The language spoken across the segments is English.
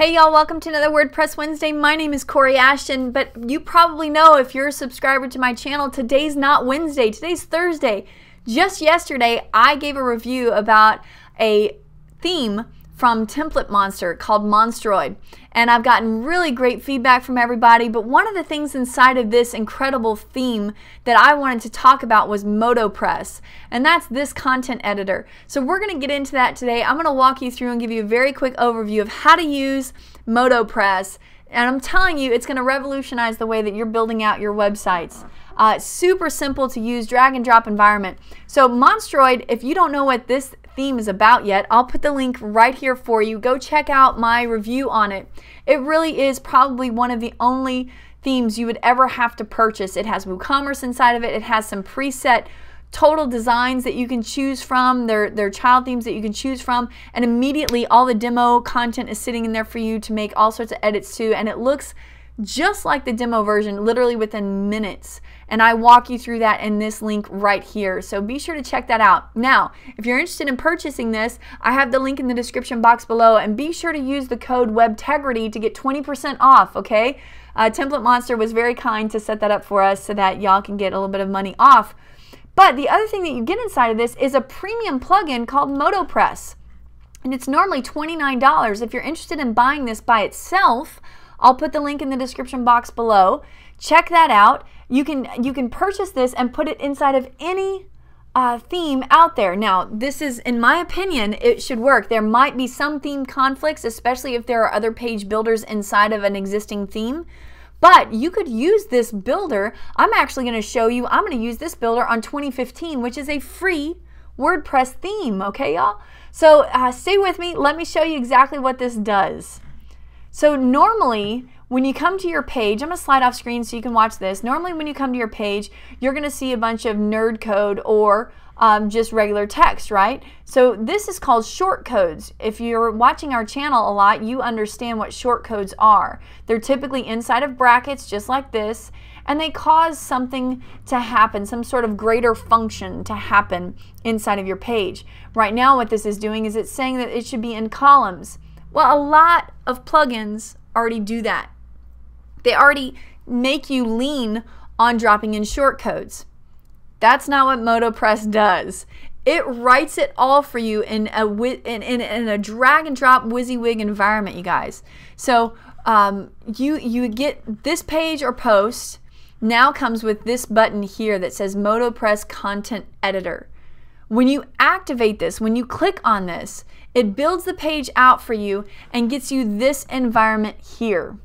Hey y'all, welcome to another WordPress Wednesday. My name is Kori Ashton, but you probably know if you're a subscriber to my channel, today's not Wednesday, today's Thursday. Just yesterday, I gave a review about a theme from Template Monster called Monstroid. And I've gotten really great feedback from everybody, but one of the things inside of this incredible theme that I wanted to talk about was MotoPress, and that's this content editor. So we're going to get into that today. I'm going to walk you through and give you a very quick overview of how to use MotoPress, and I'm telling you, it's going to revolutionize the way that you're building out your websites. Uh, super simple to use, drag and drop environment. So Monstroid, if you don't know what this theme is about yet, I'll put the link right here for you. Go check out my review on it. It really is probably one of the only themes you would ever have to purchase. It has WooCommerce inside of it. It has some preset total designs that you can choose from. They're, they're child themes that you can choose from. And immediately all the demo content is sitting in there for you to make all sorts of edits to. And it looks just like the demo version, literally within minutes. And I walk you through that in this link right here. So be sure to check that out. Now, if you're interested in purchasing this, I have the link in the description box below. And be sure to use the code WebTegrity to get 20% off, okay? Uh, Template Monster was very kind to set that up for us so that y'all can get a little bit of money off. But the other thing that you get inside of this is a premium plugin called MotoPress. And it's normally $29. If you're interested in buying this by itself, I'll put the link in the description box below. Check that out. You can you can purchase this and put it inside of any uh, theme out there. Now, this is, in my opinion, it should work. There might be some theme conflicts, especially if there are other page builders inside of an existing theme. But you could use this builder. I'm actually going to show you, I'm going to use this builder on 2015, which is a free WordPress theme, okay, y'all? So uh, stay with me. Let me show you exactly what this does. So normally, when you come to your page, I'm to slide off screen so you can watch this. Normally when you come to your page, you're to see a bunch of nerd code or um, just regular text, right? So this is called short codes. If you're watching our channel a lot, you understand what short codes are. They're typically inside of brackets, just like this, and they cause something to happen, some sort of greater function to happen inside of your page. Right now, what this is doing is it's saying that it should be in columns. Well, a lot of plugins already do that. They already make you lean on dropping in short codes. That's not what MotoPress does. It writes it all for you in a in, in, in a drag and drop WYSIWYG environment, you guys. So um, you you get this page or post now comes with this button here that says MotoPress Content Editor. When you activate this, when you click on this, it builds the page out for you and gets you this environment here.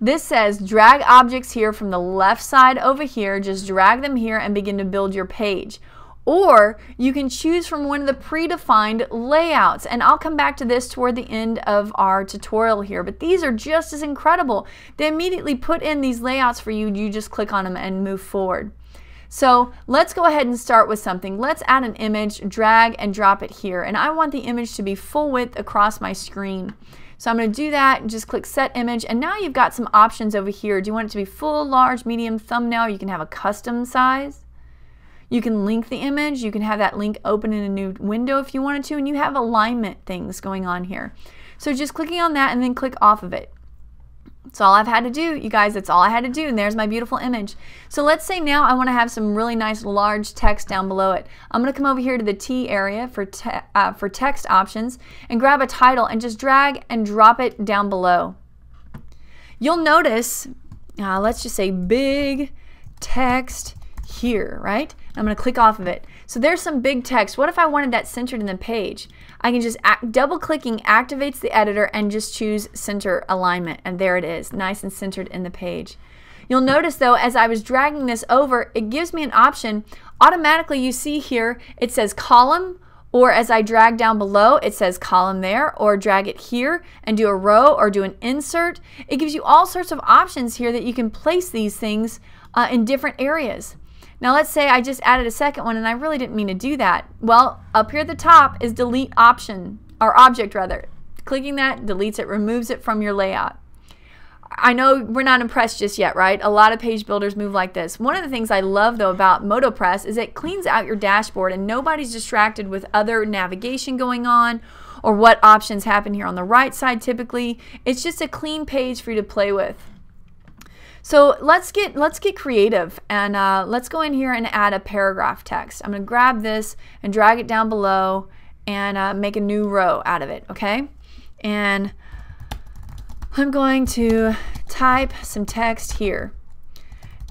This says drag objects here from the left side over here, just drag them here and begin to build your page. Or you can choose from one of the predefined layouts. And I'll come back to this toward the end of our tutorial here, but these are just as incredible. They immediately put in these layouts for you. You just click on them and move forward. So let's go ahead and start with something. Let's add an image, drag and drop it here. And I want the image to be full width across my screen. So I'm going to do that, just click set image, and now you've got some options over here. Do you want it to be full, large, medium, thumbnail? You can have a custom size. You can link the image. You can have that link open in a new window if you wanted to, and you have alignment things going on here. So just clicking on that and then click off of it. That's all I've had to do, you guys. That's all I had to do. And there's my beautiful image. So let's say now I want to have some really nice large text down below it. I'm going to come over here to the T area for, te uh, for text options and grab a title and just drag and drop it down below. You'll notice, uh, let's just say big text here, right? I'm going to click off of it. So there's some big text. What if I wanted that centered in the page? I can just double clicking activates the editor and just choose center alignment and there it is, nice and centered in the page. You'll notice though as I was dragging this over, it gives me an option. Automatically you see here it says column or as I drag down below, it says column there, or drag it here and do a row or do an insert. It gives you all sorts of options here that you can place these things uh, in different areas. Now let's say I just added a second one and I really didn't mean to do that. Well, up here at the top is delete option, or object rather. Clicking that deletes it, removes it from your layout. I know we're not impressed just yet, right? A lot of page builders move like this. One of the things I love though about MotoPress is it cleans out your dashboard and nobody's distracted with other navigation going on or what options happen here on the right side typically. It's just a clean page for you to play with. So let's get let's get creative and uh, let's go in here and add a paragraph text. I'm going to grab this and drag it down below and uh, make a new row out of it, okay? And I'm going to type some text here.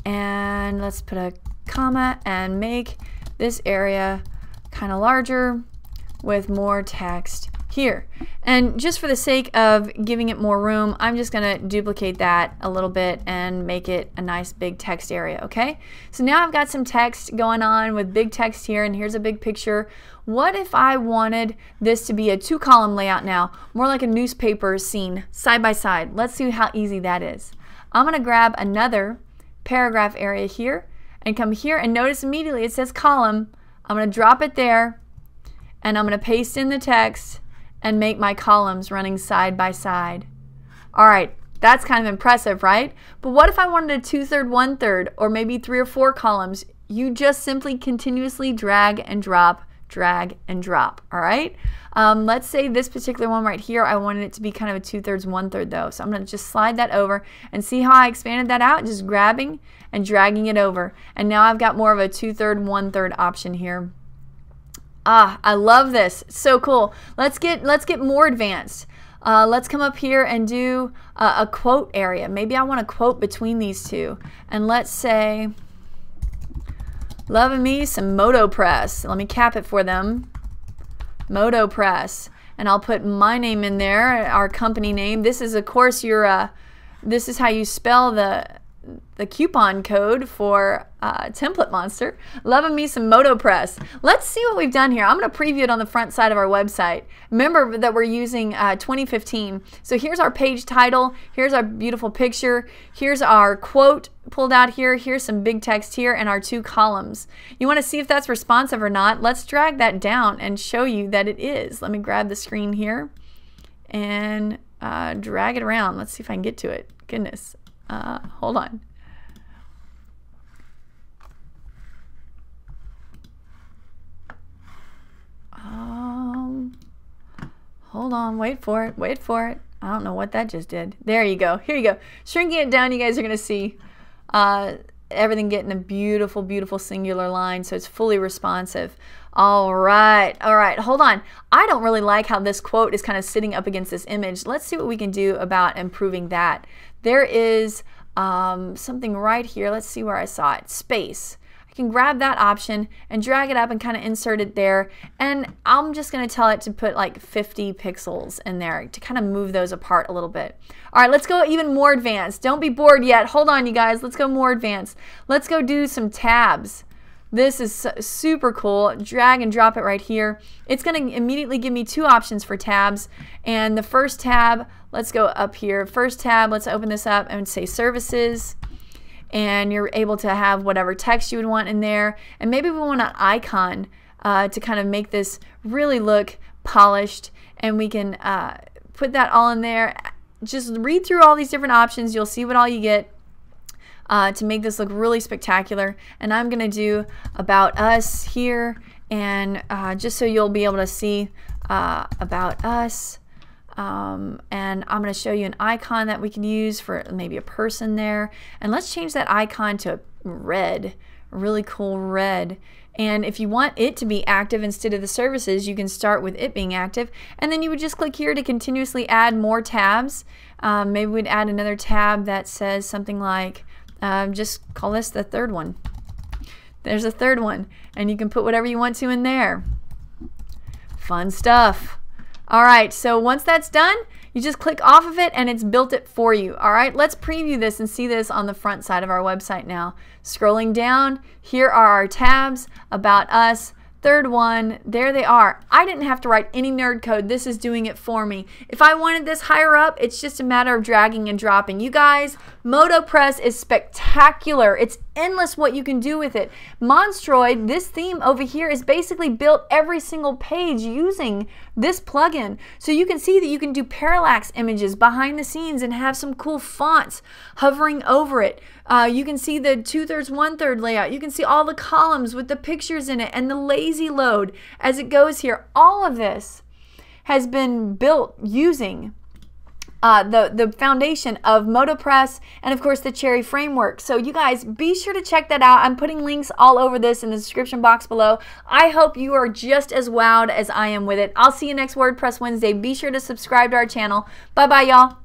And let's put a comma and make this area kind of larger with more text here. And just for the sake of giving it more room, I'm just going to duplicate that a little bit and make it a nice big text area, okay? So now I've got some text going on with big text here, and here's a big picture. What if I wanted this to be a two column layout now, more like a newspaper scene, side by side? Let's see how easy that is. I'm going to grab another paragraph area here and come here and notice immediately it says column. I'm going to drop it there and I'm going to paste in the text and make my columns running side by side. All right, that's kind of impressive, right? But what if I wanted a two-third, one-third, or maybe three or four columns? You just simply continuously drag and drop, drag and drop, all right? Um, let's say this particular one right here, I wanted it to be kind of a two-thirds, one-third though. So I'm to just slide that over and see how I expanded that out, just grabbing and dragging it over. And now I've got more of a two-third, one-third option here. Ah, I love this. so cool. Let's get let's get more advanced. Uh, let's come up here and do uh, a quote area. Maybe I want to quote between these two. And let's say, loving me some MotoPress. Let me cap it for them. MotoPress. And I'll put my name in there, our company name. This is, of course, your, uh, this is how you spell the the coupon code for uh, Template Monster. Loving me some MotoPress. Let's see what we've done here. I'm going to preview it on the front side of our website. Remember that we're using uh, 2015. So here's our page title. Here's our beautiful picture. Here's our quote pulled out here. Here's some big text here and our two columns. You want to see if that's responsive or not? Let's drag that down and show you that it is. Let me grab the screen here and uh, drag it around. Let's see if I can get to it. Goodness. Uh, hold on. Um, hold on, wait for it, wait for it. I don't know what that just did. There you go. Here you go. Shrinking it down, you guys are to see uh, everything getting a beautiful, beautiful singular line, so it's fully responsive. All right, all right, hold on. I don't really like how this quote is kind of sitting up against this image. Let's see what we can do about improving that. There is um, something right here. Let's see where I saw it. Space. I can grab that option and drag it up and kind of insert it there. And I'm just going to tell it to put like 50 pixels in there to kind of move those apart a little bit. All right, let's go even more advanced. Don't be bored yet. Hold on, you guys. Let's go more advanced. Let's go do some tabs. This is super cool. Drag and drop it right here. It's going to immediately give me two options for tabs. And the first tab, let's go up here. First tab, let's open this up and say services. And you're able to have whatever text you would want in there. And maybe we want an icon uh, to kind of make this really look polished. And we can uh, put that all in there. Just read through all these different options. You'll see what all you get uh, to make this look really spectacular. And I'm going to do about us here and uh, just so you'll be able to see uh, about us. Um, and I'm going to show you an icon that we can use for maybe a person there. And let's change that icon to red, really cool red. And if you want it to be active instead of the services, you can start with it being active. And then you would just click here to continuously add more tabs. Um, maybe we'd add another tab that says something like um, just call this the third one. There's a third one, and you can put whatever you want to in there. Fun stuff. All right, so once that's done, you just click off of it and it's built it for you. All right, let's preview this and see this on the front side of our website now. Scrolling down, here are our tabs, about us, Third one, there they are. I didn't have to write any nerd code. This is doing it for me. If I wanted this higher up, it's just a matter of dragging and dropping. You guys, MotoPress is spectacular. It's endless what you can do with it. Monstroid, this theme over here is basically built every single page using this plugin. So you can see that you can do parallax images behind the scenes and have some cool fonts hovering over it. Uh, you can see the two-thirds, one-third layout. You can see all the columns with the pictures in it and the lazy load as it goes here. All of this has been built using uh, the, the foundation of MotoPress and, of course, the Cherry framework. So, you guys, be sure to check that out. I'm putting links all over this in the description box below. I hope you are just as wowed as I am with it. I'll see you next WordPress Wednesday. Be sure to subscribe to our channel. Bye bye, y'all.